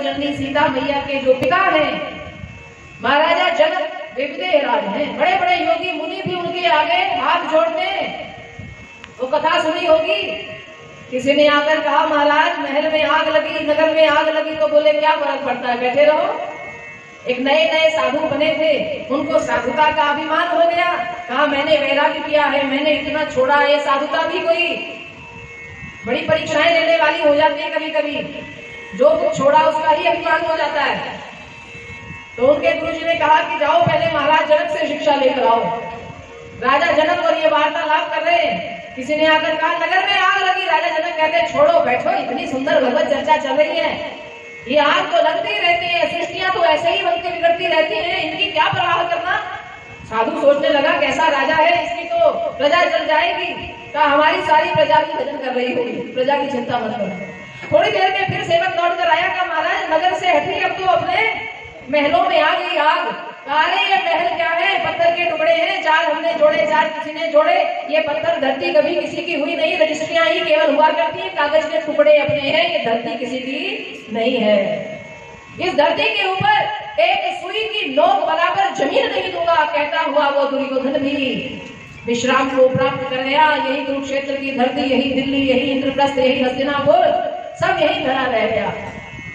जननी सीता मैया के जो पिता हैं, महाराजा जनक विविधेय राज हैं। बड़े बड़े योगी मुनि भी उनके आगे हाथ जोड़ते हैं। वो कथा सुनी होगी? किसी ने आकर कहा, महाराज, महल में आग लगी, नगर में आग लगी तो बोले, क्या फ़र्क पड़ता है? बैठे रहो। एक नए नए साधु बने थे। उनको साधुता का अभिमान हो गया। कहा, मैंने वैराग्य किया है, मैंने इतना छोड़ा है, साधुता भी कोई? बड़ी परीक्षाएँ लेने वाली हो जाती है कभी कभी जो कुछ छोड़ा उसका ही अभिमान हो जाता है। तो उनके गुरु जी ने कहा कि जाओ, पहले महाराज जनक से शिक्षा लेकर आओ। राजा जनक और ये वार्तालाप कर रहे हैं। किसी ने आकर कहा, नगर में आग लगी। राजा जनक कहते छोड़ो, बैठो, इतनी सुंदर भगवत चर्चा चल रही है। ये आग तो लगती ही रहते हैं, सृष्टियाँ तो ऐसे ही बनती बिगड़ती रहती हैं। इनकी क्या परवाह करना? साधु सोचने लगा, कैसा राजा है, इसकी तो प्रजा जल जाएगी। कहा, हमारी सारी प्रजा की भजन कर रही होगी। प्रजा की चिंता मत करो। थोड़ी देर में फिर सेवक लौट कर आया का महाराज, नगर से हटी अब तो अपने महलों में आ गई आग। अरे ये महल क्या है? पत्थर के टुकड़े हैं चार हमने जोड़े चार किसी ने जोड़े। ये पत्थर धरती कभी किसी की हुई नहीं, रजिस्ट्रियाँ ही केवल हुआ करती है कागज़ के टुकड़े अपने हैं, ये धरती किसी की नहीं है। इस धरती के ऊपर एक सुई की नोक बराबर ज़मीन नहीं दूँगा, कहता हुआ वो दुर्योधन भी विश्राम को प्राप्त कर गया। यही कुरुक्षेत्र की धरती, यही दिल्ली, यही इंद्रप्रस्थ, यही हस्तिनापुर। यही धरा रह गया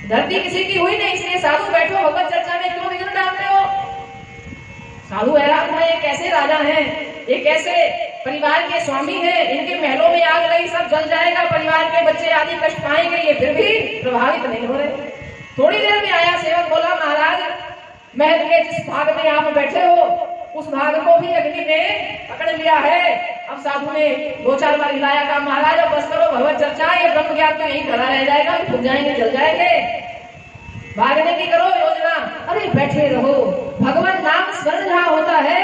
धरती किसी की हुई नहीं, इसलिए साधु बैठो, भगवत चर्चा में क्यों विघ्न डालते हो? साधु हैरान था ये कैसे राजा हैं? ये कैसे परिवार के स्वामी हैं? इनके महलों में आग लगी, सब जल जाएगा, परिवार के बच्चे आदि कष्ट पाएँगे, ये फिर भी प्रभावित नहीं हो रहे। थोड़ी देर में आया सेवक, बोला, महाराज, महल के जिस भाग में आप बैठे हो, उस भाग को भी अग्नि ने पकड़ लिया है। अब साधु ने दो चार बार हिलाया का महाराज, अब बस करो भगवत चर्चा ये ब्रह्म ज्ञान तो यही खड़ा रह जाएगा फूक जाएँगे, जल जाएँगे। भागने की करो योजना? अरे, बैठे रहो। भगवान नाम स्मरण जहाँ होता है,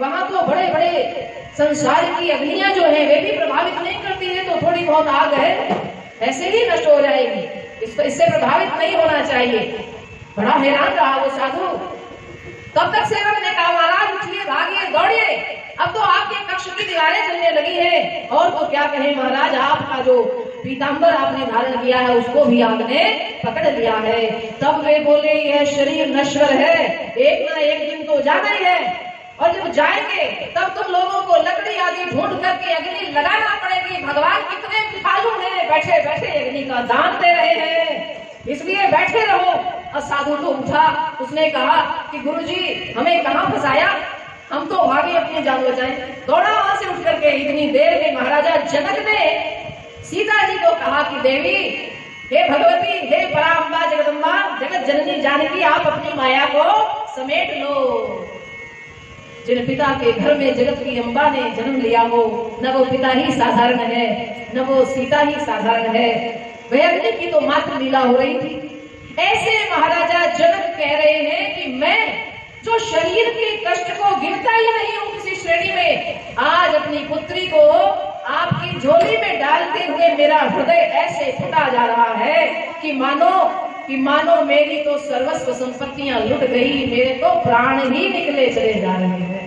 वहाँ तो बड़े बड़े संसार की अग्नियाँ जो है, वे भी प्रभावित नहीं करती है तो थोड़ी बहुत आग है, ऐसे ही नष्ट हो जाएगी। इसको, इससे प्रभावित नहीं होना चाहिए। बड़ा हैरान रहा वो साधु। तब तक सेवक ने कहा, महाराज, उठिए, भागिए, दौड़िए। अब तो की दीवारें चलने लगी है। और तो क्या कहे महाराज, आपका जो पीताम्बर आपने धारण किया है, उसको भी आपने पकड़ लिया है। तब वे बोले, यह शरीर नश्वर है। एक ना एक दिन तो जाना ही है। और जब जाएँगे, तब तुम लोगों को लकड़ी आदि ढूंढ करके अग्नि लगाना पड़ेगी। भगवान कितने कृपालु हैं। बैठे बैठे अग्नि का दान दे रहे हैं। इसलिए बैठे रहो। और साधु तो उठा। उसने कहा कि गुरुजी, हमें कहाँ फंसाया? हम तो भागे अपने जान बचाए। दौड़ा वहाँ से उठ करके इतनी देर में महाराजा जनक ने सीता जी को कहा कि देवी, हे भगवती, हे पराम्बा जगदम्बा, जगत जननी जानकी, आप अपनी माया को समेट लो। जिन पिता के घर में जगत की अम्बा ने जन्म लिया हो, न वो पिता ही साधारण है, न वो सीता ही साधारण है। वह अग्नि की तो मात्र लीला हो रही थी। ऐसे महाराजा शरीर के कष्ट को गिरता ही नहीं हूँ किसी श्रेणी में, आज अपनी पुत्री को आपकी झोली में डालते हुए मेरा हृदय ऐसे फुटा जा रहा है कि मानो कि मानो मेरी तो सर्वस्व संपत्तियाँ लुट गई, मेरे तो प्राण ही निकले चले जा रहे हैं।